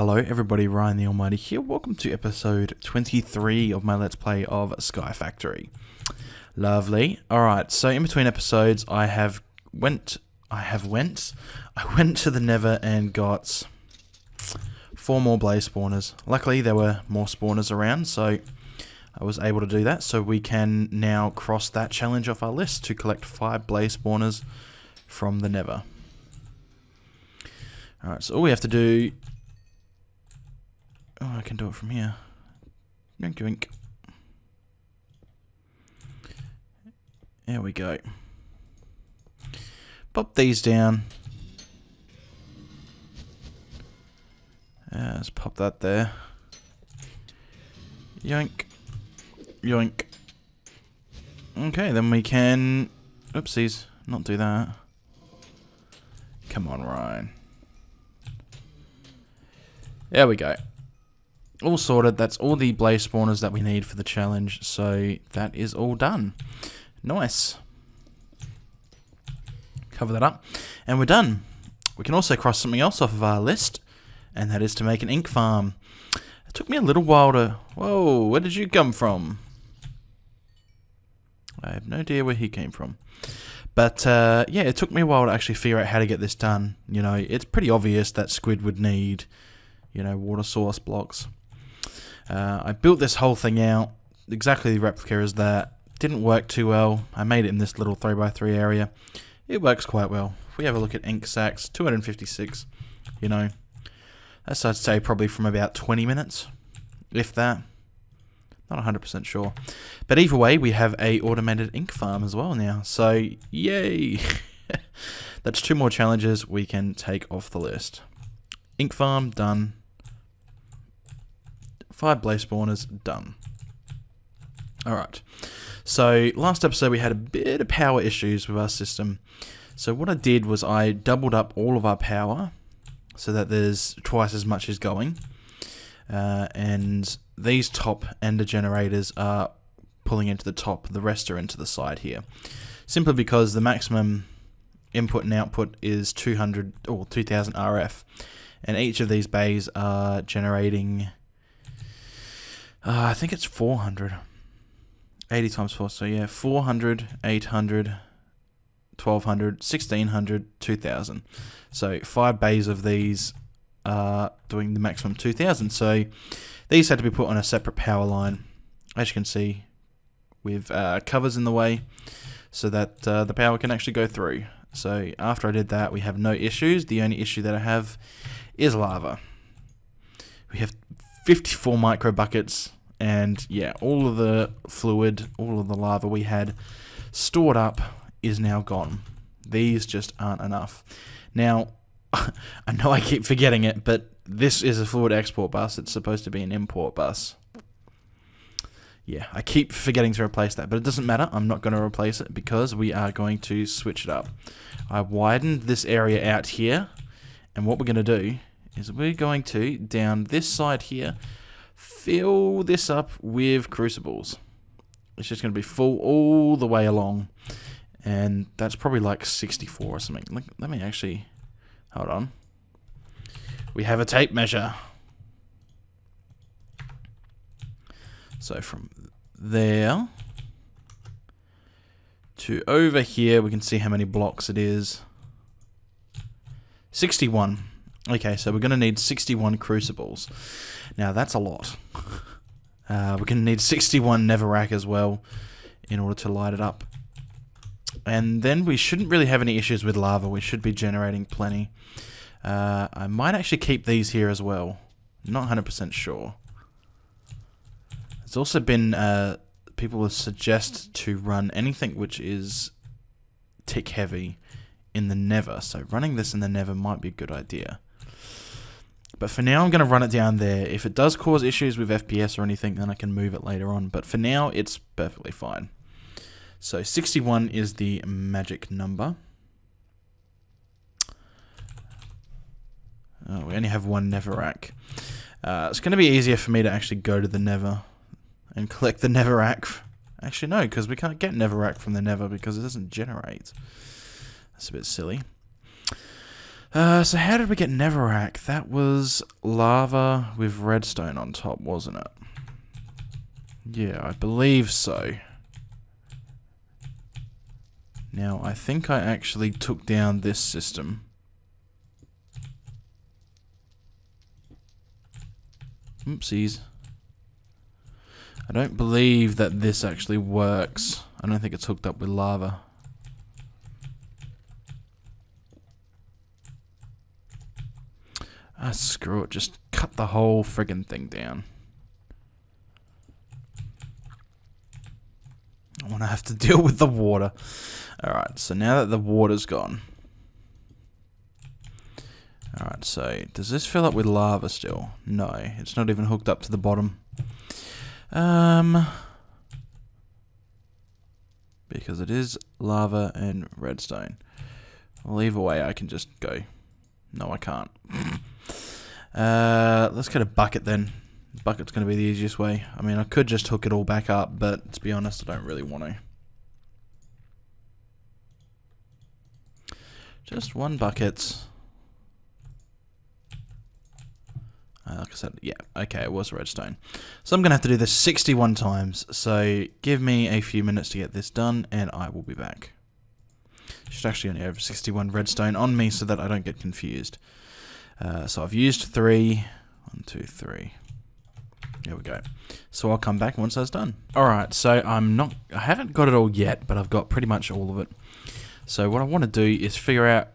Hello everybody, Ryan the Almighty here. Welcome to episode 23 of my Let's Play of Sky Factory. Lovely. Alright, so in between episodes I have went I have went I went to the Nether and got four more blaze spawners. Luckily there were more spawners around, so I was able to do that. So we can now cross that challenge off our list to collect five blaze spawners from the Nether. Alright, so all we have to do Oh, I can do it from here. Yoink yoink. There we go. Pop these down. Uh, let's pop that there. Yoink. Yoink. Okay, then we can... Oopsies, not do that. Come on, Ryan. There we go all sorted. That's all the blaze spawners that we need for the challenge. So that is all done. Nice. Cover that up. And we're done. We can also cross something else off of our list. And that is to make an ink farm. It took me a little while to... Whoa, where did you come from? I have no idea where he came from. But uh, yeah, it took me a while to actually figure out how to get this done. You know, it's pretty obvious that Squid would need, you know, water source blocks. Uh, I built this whole thing out, exactly the replica as that. Didn't work too well. I made it in this little 3x3 area. It works quite well. If we have a look at ink sacks, 256, you know, that's I'd say probably from about 20 minutes, if that. Not 100% sure. But either way, we have a automated ink farm as well now. So, yay! That's two more challenges we can take off the list. Ink farm, done. Five blaze spawners, done. Alright, so last episode we had a bit of power issues with our system. So what I did was I doubled up all of our power so that there's twice as much is going. Uh, and these top ender generators are pulling into the top, the rest are into the side here. Simply because the maximum input and output is 200 or 2000 RF. And each of these bays are generating uh, I think it's 400. 80 times 4. So yeah, 400, 800, 1200, 1600, 2000. So five bays of these are doing the maximum 2000. So these had to be put on a separate power line, as you can see, with uh, covers in the way so that uh, the power can actually go through. So after I did that, we have no issues. The only issue that I have is lava. We have 54 micro buckets, and yeah, all of the fluid, all of the lava we had stored up is now gone. These just aren't enough. Now, I know I keep forgetting it, but this is a fluid export bus. It's supposed to be an import bus. Yeah, I keep forgetting to replace that, but it doesn't matter. I'm not going to replace it because we are going to switch it up. I widened this area out here, and what we're going to do is we're going to, down this side here, fill this up with crucibles. It's just going to be full all the way along. And that's probably like 64 or something. Let, let me actually... Hold on. We have a tape measure. So from there to over here, we can see how many blocks it is. 61. Okay, so we're going to need 61 crucibles. Now, that's a lot. Uh, we're going to need 61 Netherrack as well in order to light it up. And then we shouldn't really have any issues with lava. We should be generating plenty. Uh, I might actually keep these here as well. Not 100% sure. There's also been uh, people suggest to run anything which is tick heavy in the Nether. So running this in the Nether might be a good idea. But for now, I'm going to run it down there. If it does cause issues with FPS or anything, then I can move it later on. But for now, it's perfectly fine. So 61 is the magic number. Oh, we only have one Netherrack. Uh, it's going to be easier for me to actually go to the Nether and collect the Netherrack. Actually, no, because we can't get Netherrack from the Nether because it doesn't generate. That's a bit silly. Uh, so how did we get Netherrack? That was lava with redstone on top, wasn't it? Yeah, I believe so. Now, I think I actually took down this system. Oopsies. I don't believe that this actually works. I don't think it's hooked up with lava. Ah, screw it. Just cut the whole friggin' thing down. I want to have to deal with the water. Alright, so now that the water's gone. Alright, so does this fill up with lava still? No, it's not even hooked up to the bottom. Um, because it is lava and redstone. Well, either way, I can just go. No, I can't. uh, let's get a bucket then. Bucket's going to be the easiest way. I mean, I could just hook it all back up, but to be honest, I don't really want to. Just one bucket. Uh, like I said, yeah, okay, it was redstone. So I'm going to have to do this 61 times, so give me a few minutes to get this done, and I will be back. Should actually only have 61 redstone on me so that I don't get confused. Uh, so I've used three. One, two, three. There we go. So I'll come back once that's done. Alright, so I'm not, I haven't got it all yet, but I've got pretty much all of it. So what I want to do is figure out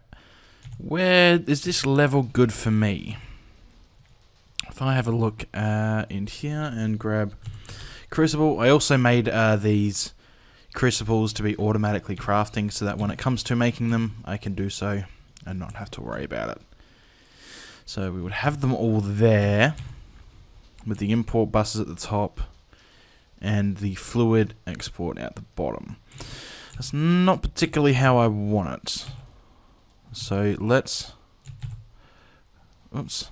where is this level good for me? If I have a look uh, in here and grab Crucible, I also made uh, these crucibles to be automatically crafting so that when it comes to making them, I can do so and not have to worry about it. So we would have them all there with the import buses at the top and the fluid export at the bottom. That's not particularly how I want it. So let's... Oops.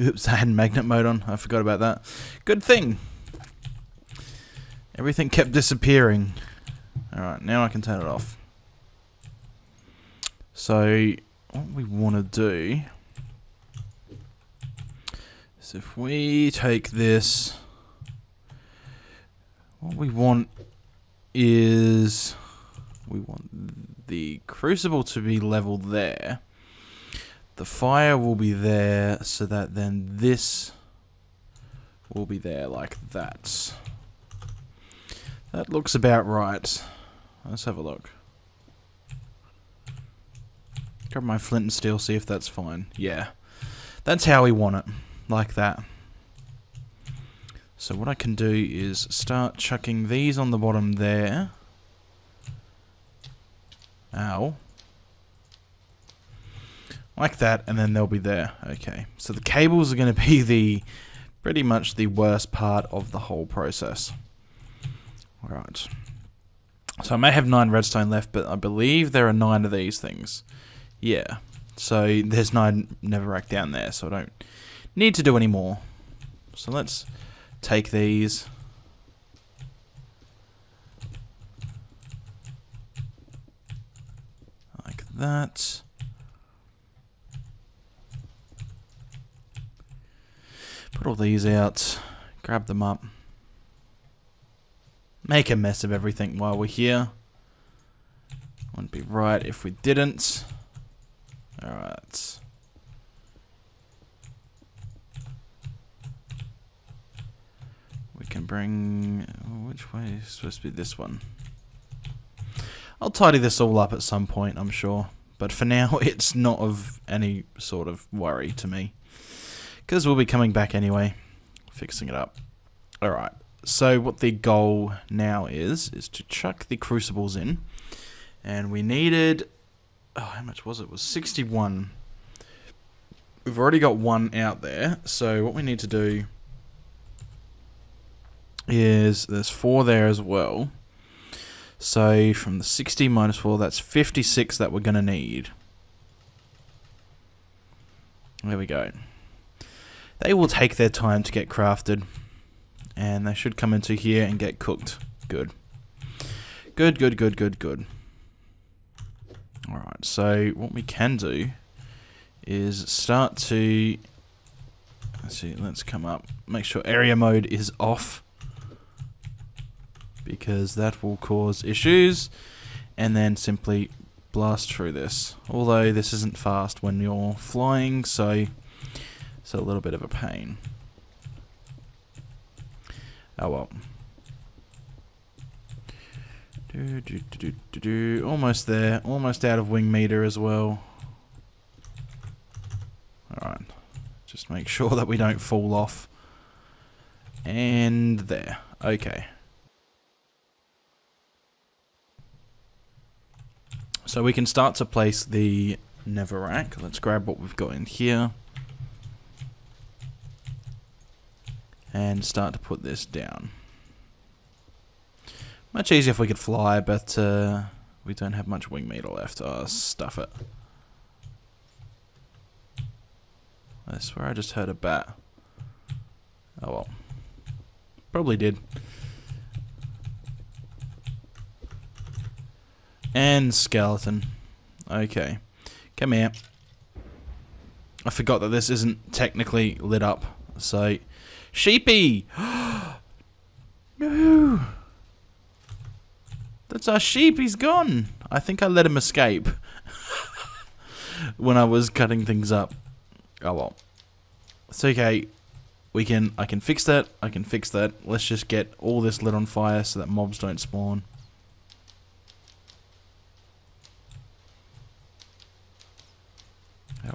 Oops, I had magnet mode on. I forgot about that. Good thing. Everything kept disappearing. Alright, now I can turn it off. So, what we want to do is if we take this, what we want is we want the crucible to be leveled there. The fire will be there so that then this will be there like that. That looks about right. Let's have a look. Grab my flint and steel, see if that's fine. Yeah. That's how we want it. Like that. So what I can do is start chucking these on the bottom there. Ow. Like that, and then they'll be there. Okay, so the cables are going to be the pretty much the worst part of the whole process. Alright. So I may have nine redstone left, but I believe there are nine of these things. Yeah. So there's nine netherrack down there, so I don't need to do any more. So let's take these. Like that. Put all these out. Grab them up. Make a mess of everything while we're here. Wouldn't be right if we didn't. Alright. Can bring... Oh, which way is supposed to be this one? I'll tidy this all up at some point, I'm sure. But for now, it's not of any sort of worry to me. Because we'll be coming back anyway, fixing it up. Alright, so what the goal now is, is to chuck the crucibles in. And we needed... Oh, how much was it? It was 61. We've already got one out there, so what we need to do is there's four there as well. So from the 60 minus 4, that's 56 that we're going to need. There we go. They will take their time to get crafted. And they should come into here and get cooked. Good. Good, good, good, good, good. Alright, so what we can do is start to let's see let's come up make sure area mode is off because that will cause issues and then simply blast through this although this isn't fast when you're flying so it's a little bit of a pain oh well do, do, do, do, do, almost there almost out of wing meter as well Alright. Just make sure that we don't fall off. And there. Okay. So we can start to place the Netherrack. Let's grab what we've got in here. And start to put this down. Much easier if we could fly, but uh, we don't have much wing meter left. Oh, stuff it. I swear I just heard a bat. Oh well. Probably did. And skeleton. Okay. Come here. I forgot that this isn't technically lit up. So, sheepy! no! That's our sheep, he's gone! I think I let him escape. when I was cutting things up. Oh well. It's okay. We can I can fix that. I can fix that. Let's just get all this lit on fire so that mobs don't spawn.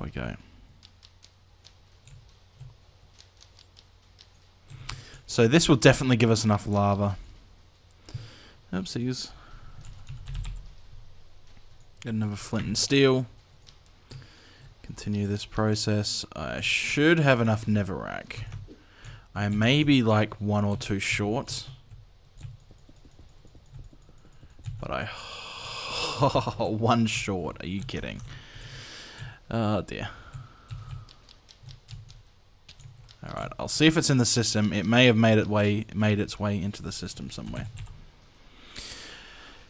We go. So this will definitely give us enough lava. Oopsies. Get another flint and steel. Continue this process. I should have enough Netherrack. I may be like one or two short. But I... one short. Are you kidding? Oh dear. Alright, I'll see if it's in the system. It may have made it way made its way into the system somewhere.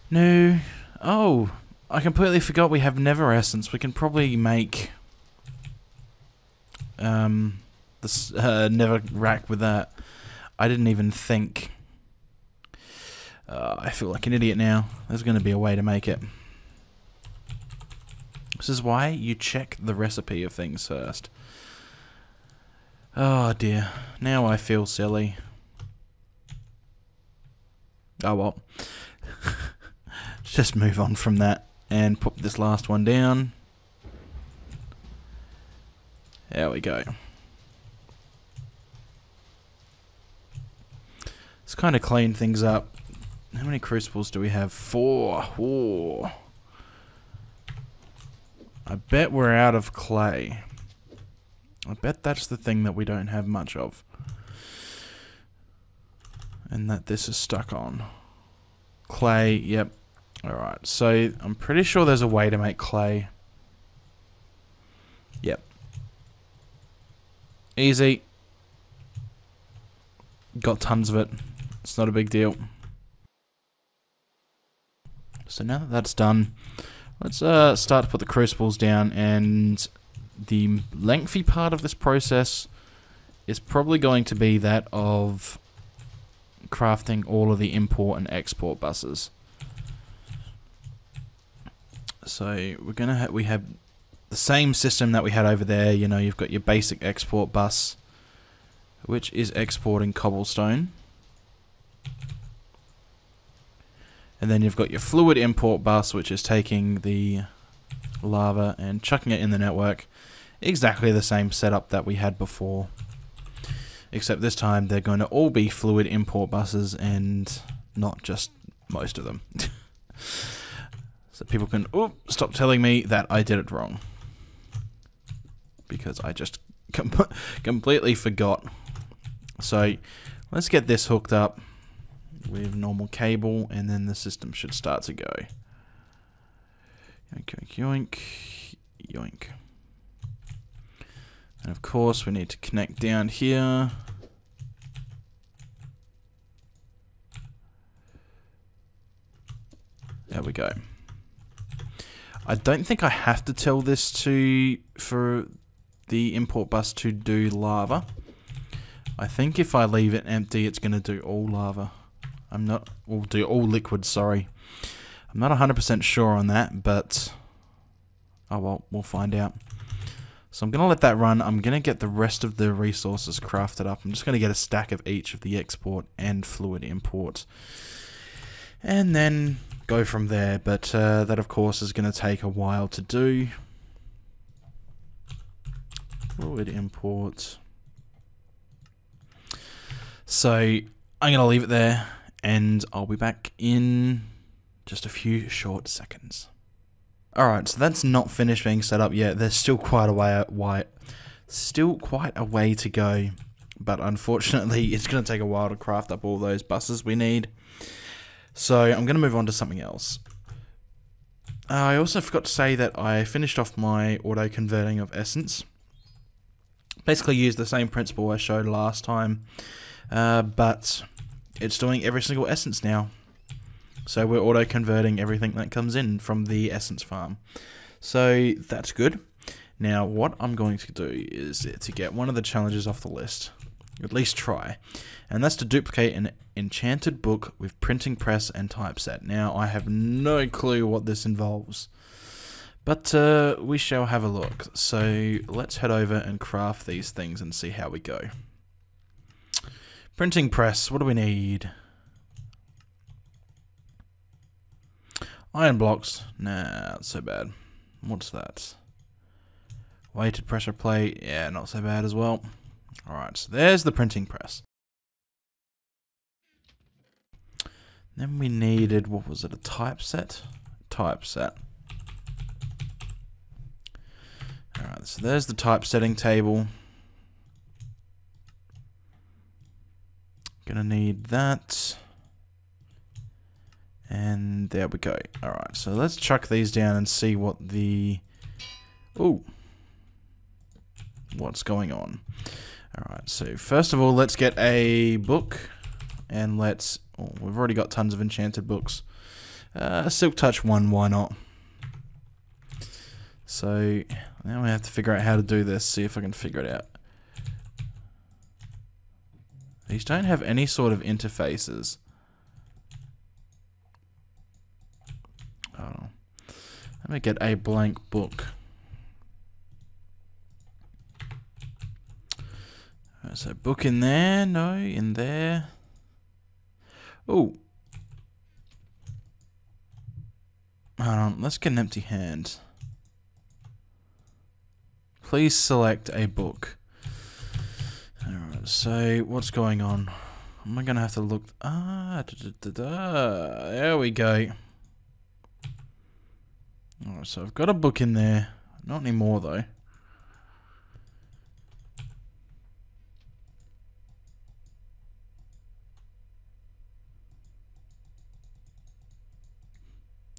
No. Oh, I completely forgot we have Nether Essence. We can probably make um, this uh, never rack with that. I didn't even think. Uh, I feel like an idiot now. There's going to be a way to make it. This is why you check the recipe of things first. Oh dear. Now I feel silly. Oh well. Just move on from that and put this last one down. There we go. Let's kind of clean things up. How many crucibles do we have? Four. Four. I bet we're out of clay. I bet that's the thing that we don't have much of. And that this is stuck on. Clay, yep. Alright, so I'm pretty sure there's a way to make clay. Yep. Easy. Got tons of it. It's not a big deal. So now that that's done, let's uh, start to put the crucibles down and the lengthy part of this process is probably going to be that of crafting all of the import and export buses. So we're gonna ha we have the same system that we had over there. You know, you've got your basic export bus, which is exporting cobblestone. And then you've got your fluid import bus, which is taking the lava and chucking it in the network. Exactly the same setup that we had before. Except this time they're going to all be fluid import buses and not just most of them. so people can, oh, stop telling me that I did it wrong because I just com completely forgot. So let's get this hooked up with normal cable and then the system should start to go. Yoink, yoink, yoink, yoink. And of course we need to connect down here. There we go. I don't think I have to tell this to for the import bus to do lava. I think if I leave it empty, it's going to do all lava. I'm not, will do all liquid, sorry. I'm not 100% sure on that, but, oh well, we'll find out. So I'm going to let that run. I'm going to get the rest of the resources crafted up. I'm just going to get a stack of each of the export and fluid import. And then go from there. But uh, that, of course, is going to take a while to do. Fluid import. So I'm going to leave it there. And I'll be back in just a few short seconds. Alright, so that's not finished being set up yet. There's still quite a way, way still quite a way to go. But unfortunately, it's going to take a while to craft up all those buses we need. So I'm going to move on to something else. Uh, I also forgot to say that I finished off my auto converting of essence. Basically used the same principle I showed last time, uh, but it's doing every single essence now. So we're auto converting everything that comes in from the essence farm. So that's good. Now what I'm going to do is to get one of the challenges off the list. At least try. And that's to duplicate an enchanted book with printing press and typeset. Now I have no clue what this involves. But uh, we shall have a look. So let's head over and craft these things and see how we go. Printing press, what do we need? Iron blocks. Nah, not so bad. What's that? Weighted pressure plate. Yeah, not so bad as well. Alright, so there's the printing press. Then we needed, what was it, a typeset? Typeset. Alright, so there's the typesetting table. Gonna need that. And there we go. Alright, so let's chuck these down and see what the... Ooh. What's going on. Alright, so first of all, let's get a book. And let's... Oh, we've already got tons of enchanted books. Uh, Silk Touch 1, why not? So, now we have to figure out how to do this, see if I can figure it out. These don't have any sort of interfaces. Oh. Let me get a blank book. So book in there, no, in there. Oh. Hold on, let's get an empty hand. Please select a book. Alright, so what's going on? Am I going to have to look? Ah, da, da, da, there we go. Alright, so I've got a book in there. Not anymore, though.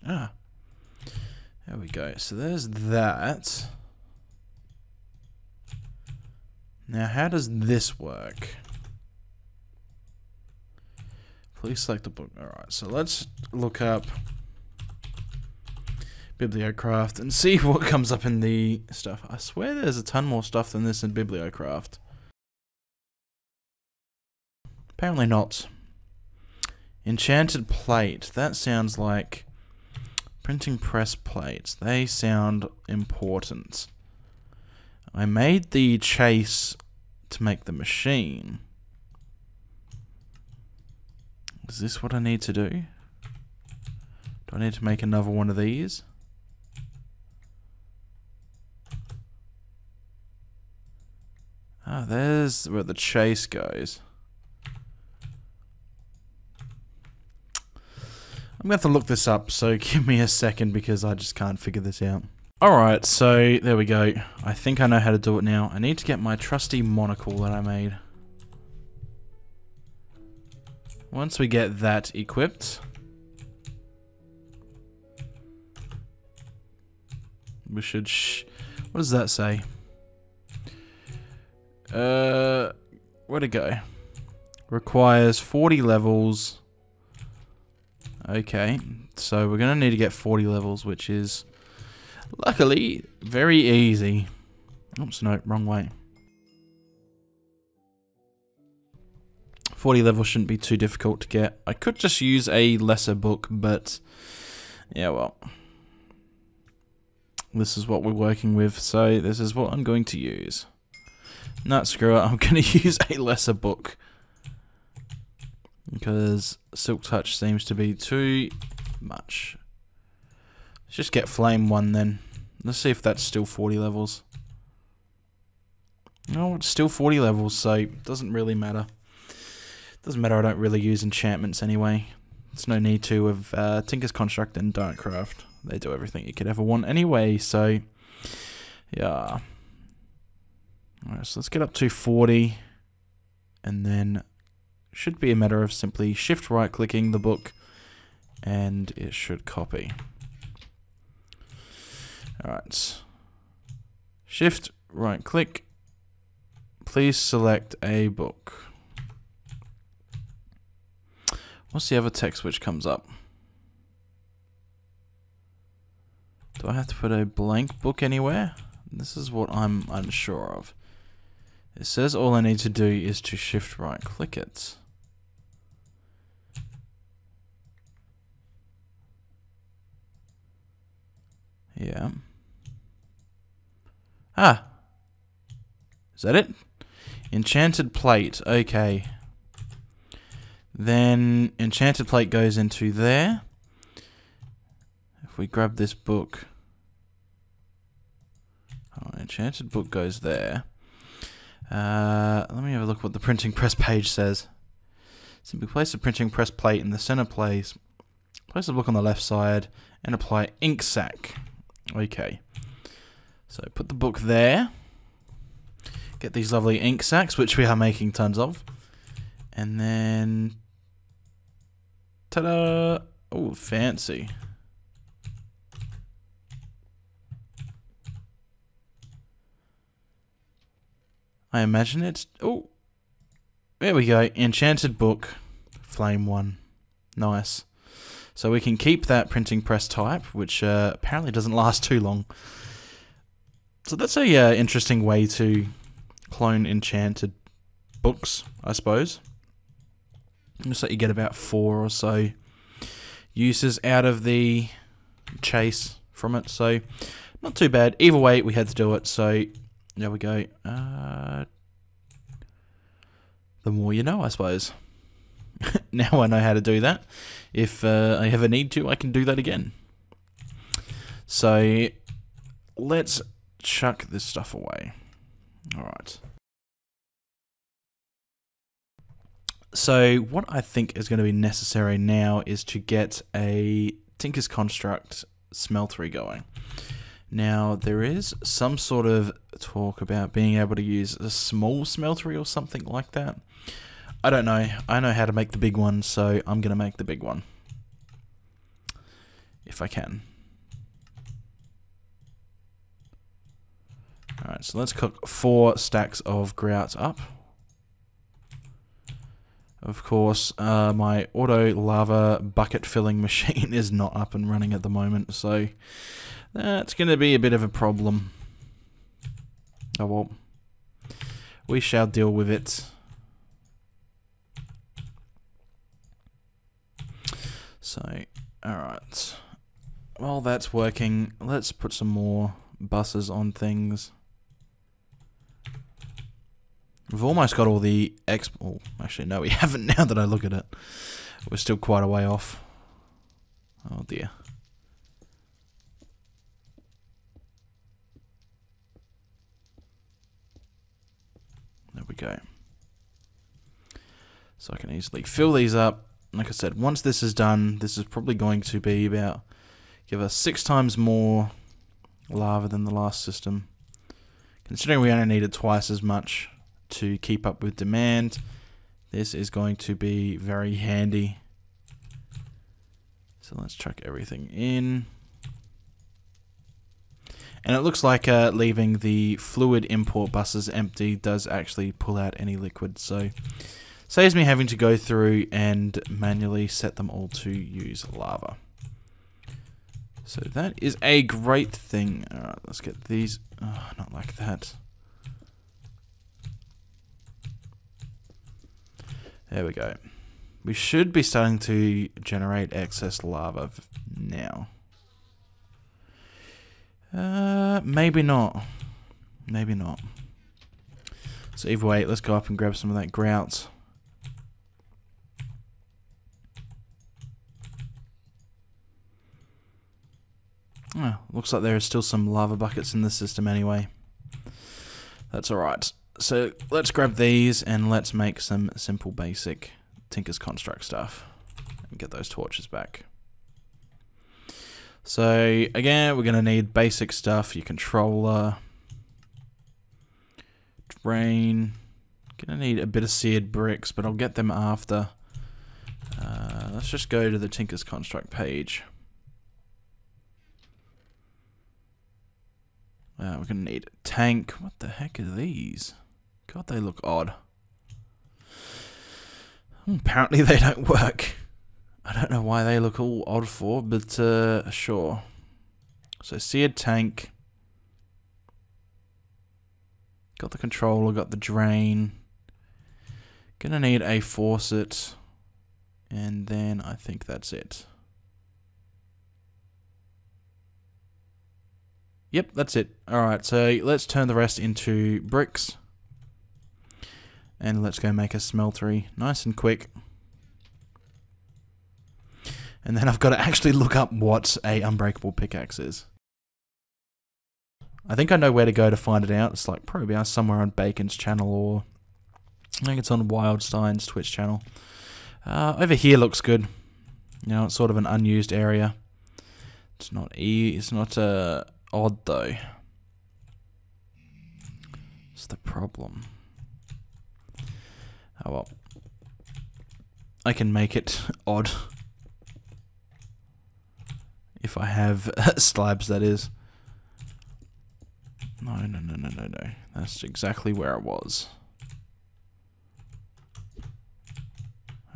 Ah. There we go. So there's that. Now, how does this work? Please select the book. Alright, so let's look up Bibliocraft and see what comes up in the stuff. I swear there's a ton more stuff than this in Bibliocraft. Apparently not. Enchanted plate. That sounds like printing press plates. They sound important. I made the chase to make the machine. Is this what I need to do? Do I need to make another one of these? Ah, there's where the chase goes. I'm going to have to look this up, so give me a second because I just can't figure this out. Alright, so there we go. I think I know how to do it now. I need to get my trusty monocle that I made. Once we get that equipped, we should... what does that say? Uh, where'd it go? Requires 40 levels. Okay, so we're going to need to get 40 levels, which is Luckily, very easy. Oops, no, wrong way. 40 level shouldn't be too difficult to get. I could just use a lesser book, but yeah, well. This is what we're working with, so this is what I'm going to use. Not screw it, I'm going to use a lesser book. Because Silk Touch seems to be too much. Let's just get Flame 1 then. Let's see if that's still 40 levels. No, it's still 40 levels, so it doesn't really matter. Doesn't matter, I don't really use enchantments anyway. There's no need to with uh, Tinker's Construct and Darkcraft. They do everything you could ever want anyway, so yeah. Alright, so let's get up to 40 and then should be a matter of simply shift right clicking the book and it should copy. Alright. Shift right click. Please select a book. What's the other text which comes up? Do I have to put a blank book anywhere? This is what I'm unsure of. It says all I need to do is to shift right click it. Yeah. Ah. Is that it? Enchanted plate. Okay. Then Enchanted Plate goes into there. If we grab this book. Oh, Enchanted Book goes there. Uh, let me have a look what the printing press page says. Simply place the printing press plate in the center place. Place the book on the left side and apply ink sac. Okay. So put the book there. Get these lovely ink sacks, which we are making tons of. And then Ta-da! Oh, fancy. I imagine it's... Oh! There we go. Enchanted book. Flame 1. Nice. So we can keep that printing press type, which uh, apparently doesn't last too long. So that's a uh, interesting way to clone enchanted books, I suppose. Looks like you get about four or so uses out of the chase from it. So not too bad. Either way, we had to do it. So there we go. Uh, the more you know, I suppose. now I know how to do that. If uh, I ever need to, I can do that again. So let's chuck this stuff away. All right. So what I think is going to be necessary now is to get a Tinker's Construct smeltery going. Now, there is some sort of talk about being able to use a small smeltery or something like that. I don't know. I know how to make the big one, so I'm going to make the big one. If I can. Alright, so let's cook four stacks of grout up. Of course, uh, my auto lava bucket filling machine is not up and running at the moment, so that's going to be a bit of a problem. Oh well, we shall deal with it. So, alright. While that's working, let's put some more buses on things. We've almost got all the X. Oh, actually, no, we haven't now that I look at it. We're still quite a way off. Oh dear. There we go. So I can easily fill these up. Like I said, once this is done, this is probably going to be about, give us six times more lava than the last system. Considering we only needed twice as much, to keep up with demand. This is going to be very handy. So let's chuck everything in. And it looks like uh, leaving the fluid import buses empty does actually pull out any liquid. So saves me having to go through and manually set them all to use lava. So that is a great thing. Alright, let's get these. Oh, not like that. There we go. We should be starting to generate excess lava now. Uh, maybe not. Maybe not. So either way, let's go up and grab some of that grout. Oh, looks like there are still some lava buckets in the system anyway. That's alright. So let's grab these and let's make some simple basic Tinker's Construct stuff. And get those torches back. So again, we're going to need basic stuff. Your controller. Drain. Going to need a bit of seared bricks, but I'll get them after. Uh, let's just go to the Tinker's Construct page. Uh, we're going to need a tank. What the heck are these? God, they look odd. Apparently they don't work. I don't know why they look all odd for, but uh, sure. So seared tank. Got the controller, got the drain. Gonna need a faucet. And then I think that's it. Yep, that's it. Alright, so let's turn the rest into bricks. And let's go make a smeltery nice and quick. And then I've got to actually look up what a unbreakable pickaxe is. I think I know where to go to find it out. It's like probably somewhere on Bacon's channel or I think it's on Wildstein's Twitch channel. Uh, over here looks good. You know, it's sort of an unused area. It's not e. It's not uh, odd though. It's the problem. Oh well. I can make it odd. If I have slabs, that is. No, no, no, no, no, no. That's exactly where I was.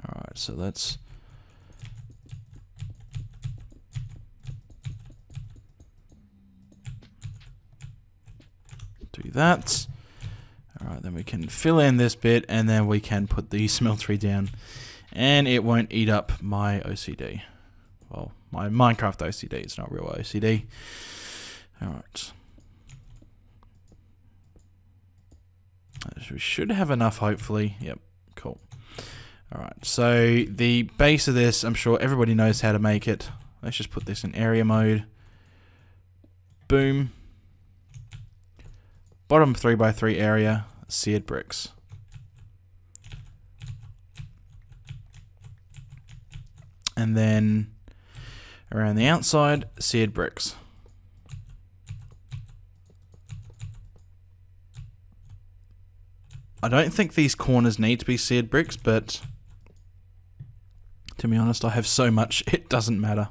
Alright, so let's... That. Alright, then we can fill in this bit and then we can put the smeltery down and it won't eat up my OCD. Well, my Minecraft OCD, it's not real OCD. Alright. We should have enough, hopefully. Yep, cool. Alright, so the base of this, I'm sure everybody knows how to make it. Let's just put this in area mode. Boom bottom 3x3 area, seared bricks. And then around the outside, seared bricks. I don't think these corners need to be seared bricks, but to be honest, I have so much, it doesn't matter.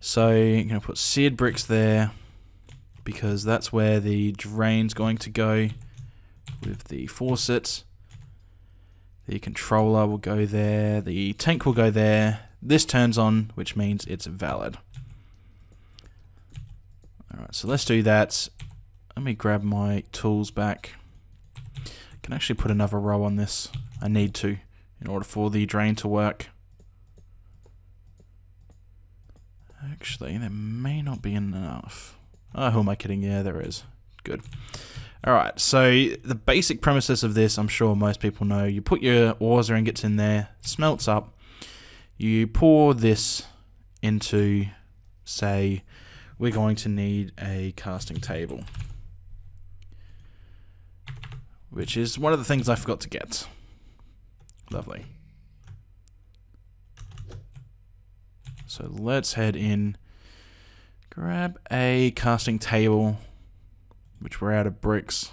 So I'm going to put seared bricks there because that's where the drain's going to go with the faucet. The controller will go there, the tank will go there. This turns on, which means it's valid. Alright, so let's do that. Let me grab my tools back. I can actually put another row on this. I need to in order for the drain to work. Actually, there may not be enough. Oh, who am I kidding? Yeah, there is. Good. Alright, so the basic premises of this, I'm sure most people know. You put your ores or ingots in there, smelts up. You pour this into, say, we're going to need a casting table. Which is one of the things I forgot to get. Lovely. So let's head in Grab a casting table, which we're out of bricks.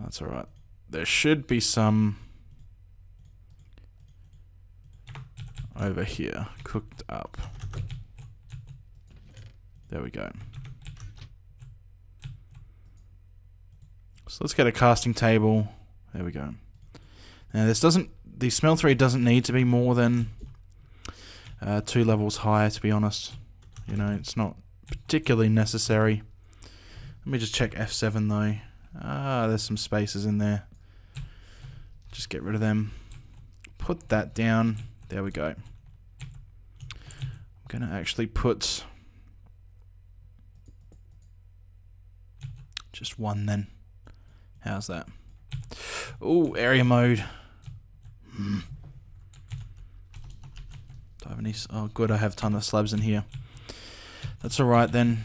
That's alright. There should be some over here, cooked up. There we go. So let's get a casting table. There we go. Now this doesn't, the smeltery doesn't need to be more than uh, two levels higher, to be honest. You know, it's not particularly necessary. Let me just check F7 though. Ah, there's some spaces in there. Just get rid of them. Put that down. There we go. I'm going to actually put just one then. How's that? Oh, area mode. Hmm. Do I have any? Oh, good. I have a ton of slabs in here. That's all right then.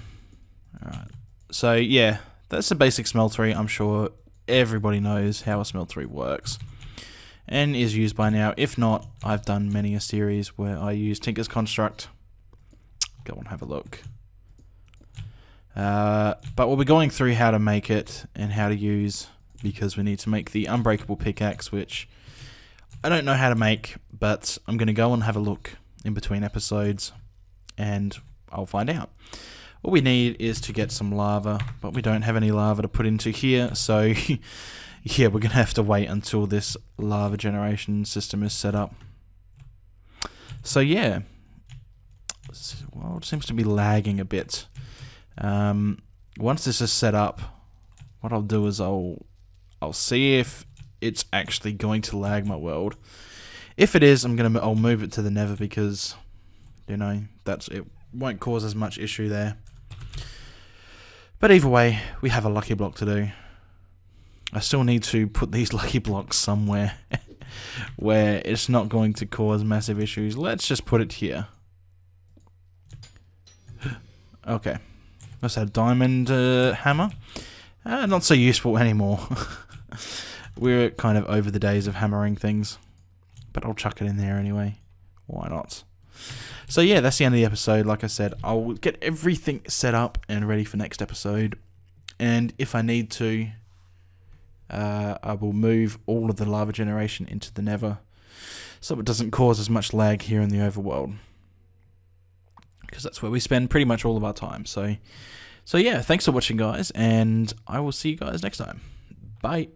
All right. So yeah, that's the basic smeltery. I'm sure everybody knows how a smeltery works and is used by now. If not, I've done many a series where I use Tinker's Construct. Go and have a look. Uh, but we'll be going through how to make it and how to use because we need to make the unbreakable pickaxe, which I don't know how to make, but I'm going to go and have a look in between episodes and I'll find out. All we need is to get some lava, but we don't have any lava to put into here, so yeah, we're going to have to wait until this lava generation system is set up. So yeah, it seems to be lagging a bit. Um, once this is set up, what I'll do is I'll I'll see if it's actually going to lag my world. If it is, I'm gonna I'll move it to the Nether because you know that's it won't cause as much issue there. But either way, we have a lucky block to do. I still need to put these lucky blocks somewhere where it's not going to cause massive issues. Let's just put it here. okay. That's a diamond uh, hammer. Uh, not so useful anymore. We're kind of over the days of hammering things. But I'll chuck it in there anyway. Why not? So yeah, that's the end of the episode. Like I said, I'll get everything set up and ready for next episode. And if I need to, uh, I will move all of the lava generation into the Nether, so it doesn't cause as much lag here in the overworld. Because that's where we spend pretty much all of our time. So, so yeah, thanks for watching, guys, and I will see you guys next time. Bye.